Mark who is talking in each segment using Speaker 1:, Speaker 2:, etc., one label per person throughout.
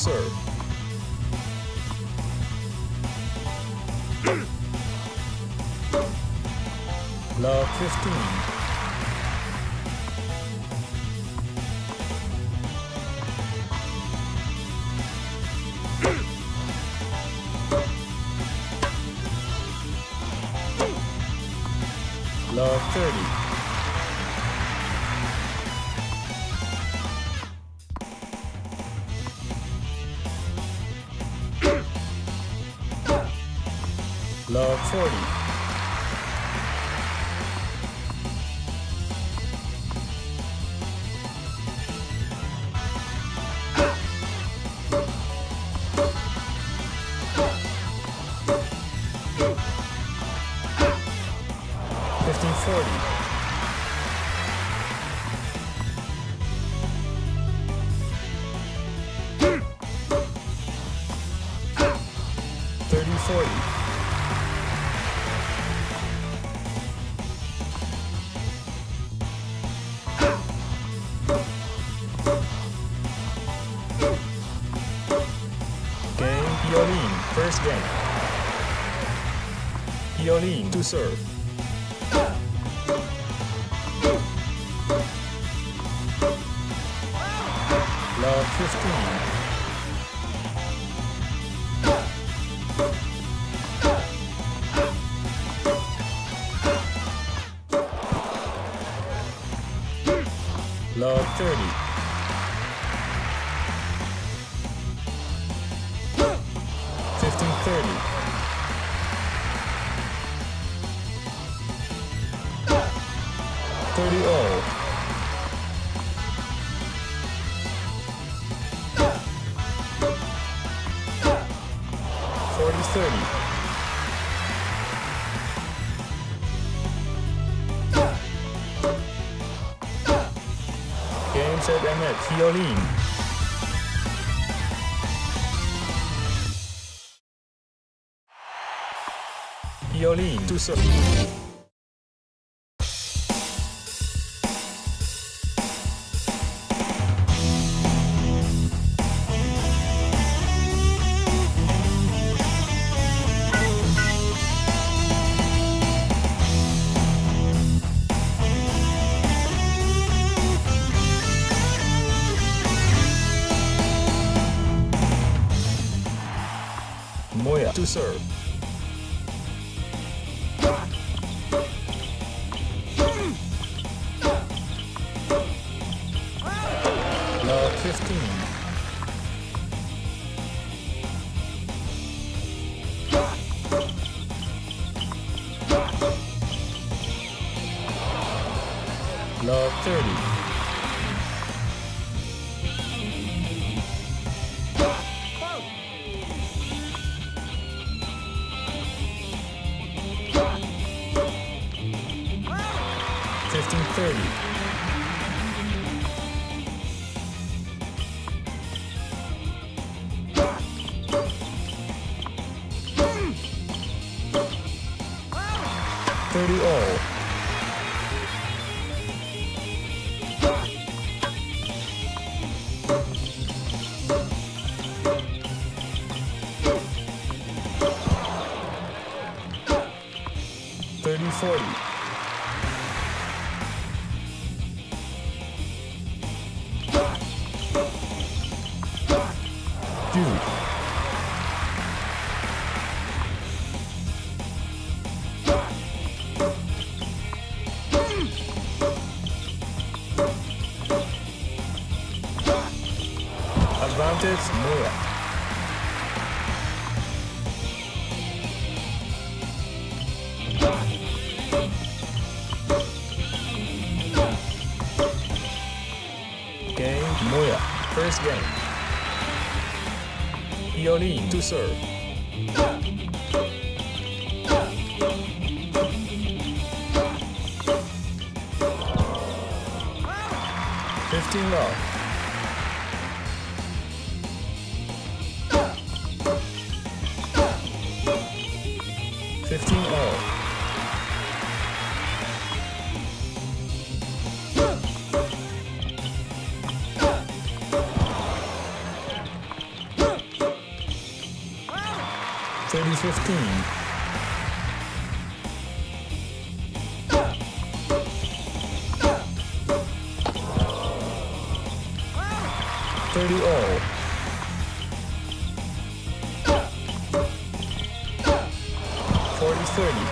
Speaker 1: serve. Love 15. Love 30. Love 40. Fifteen forty. Thirty forty. Serve. Love 15. 30. Game, set, and net. Pioline. Pioline. To serve. Serve. Love 15. Fifteen Dude. Advantage Moya. Game Moya. First game. Pioline to serve. Fifteen love. 15. Thirty all. Forty thirty.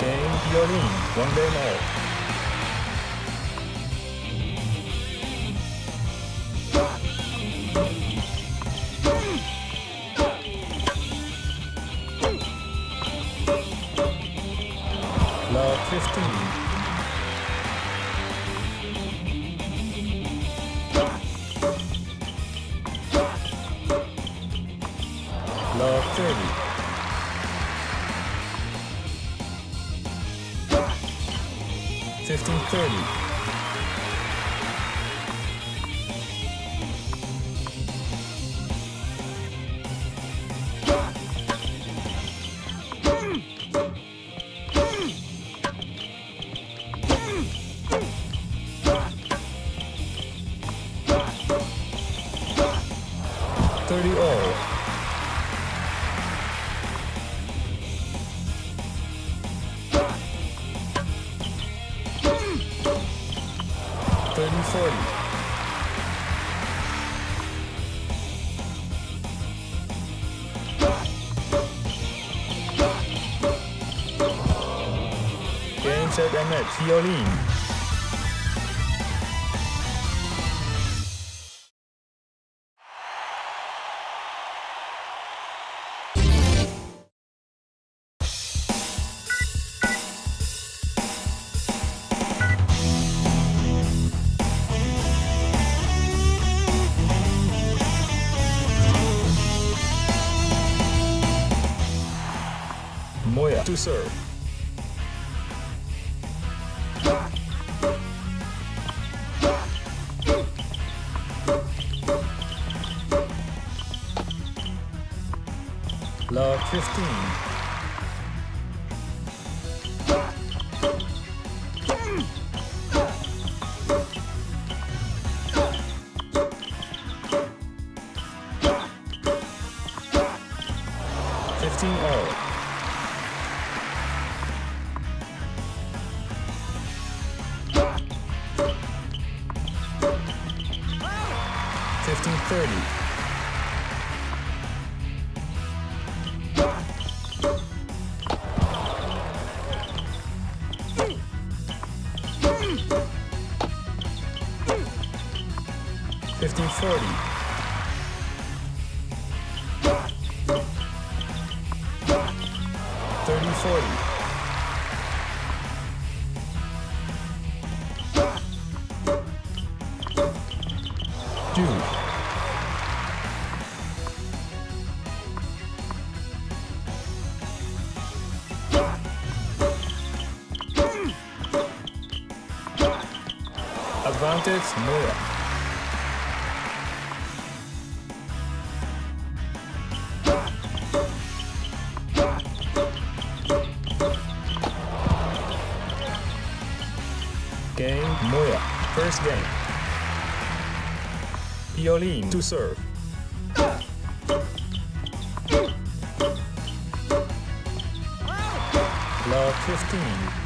Speaker 1: Game Pioline, one game all. Love 30. Fifteen thirty. Thirty all. Thirty forty. Game set serve. Love 15. 50-30. Fifty forty. Thirty forty. Dude. Advantage Moya. Game Moya. First game. Pioline to serve. Love 15.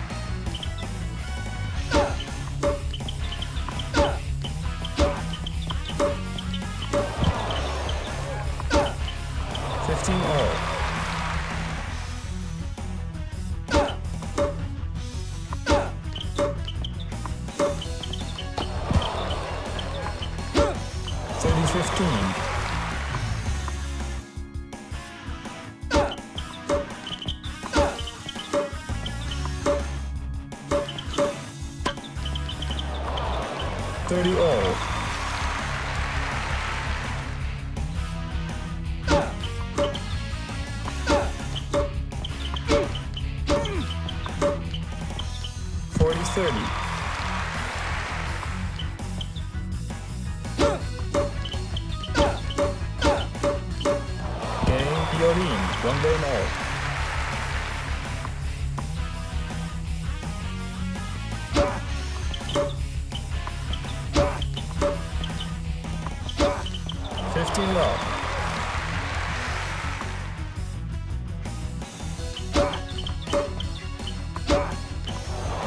Speaker 1: Fifteen. Thirty all. Thirty. One game all. 15 low.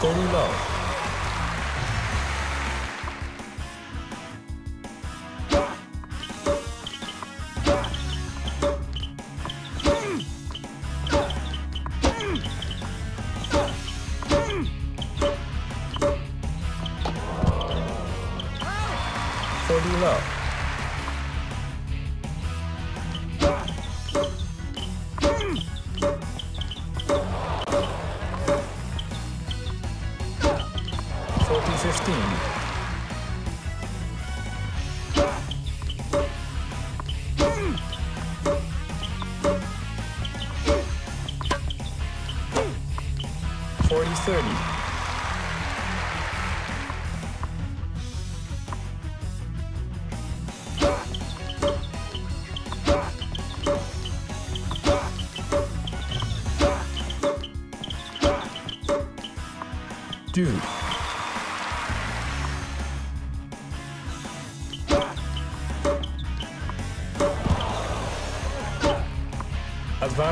Speaker 1: Thirty low. 15. Dude.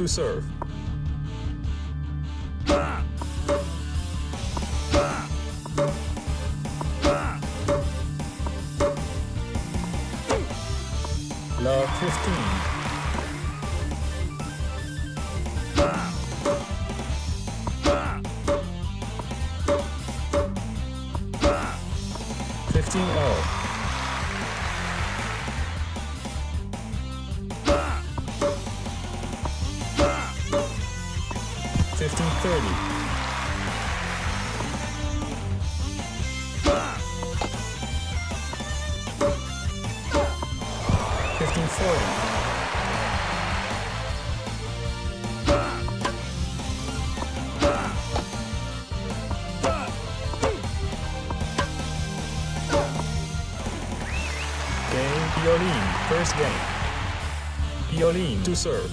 Speaker 1: to serve. Love 15. Game Pioline, first game. Pioline, to serve.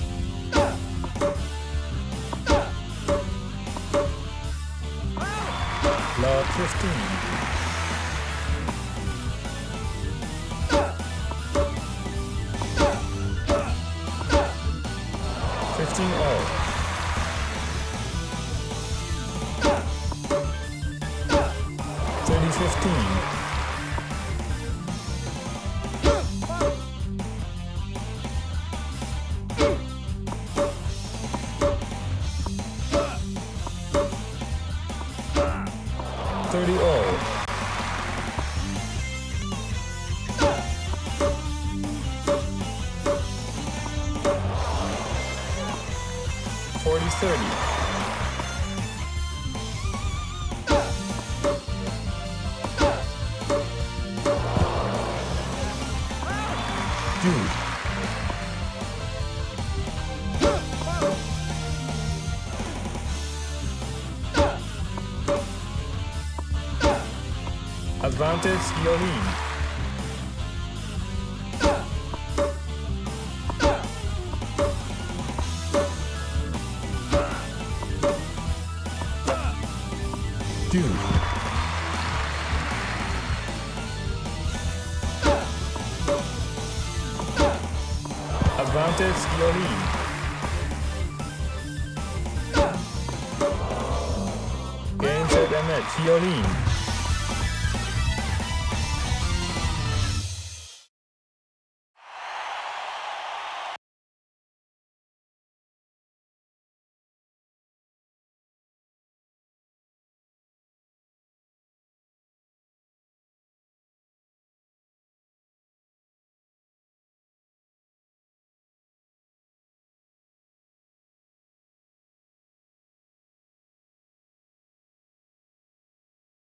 Speaker 1: Love 15. Fifteen all. Fifteen. 30. Advantage Pioline.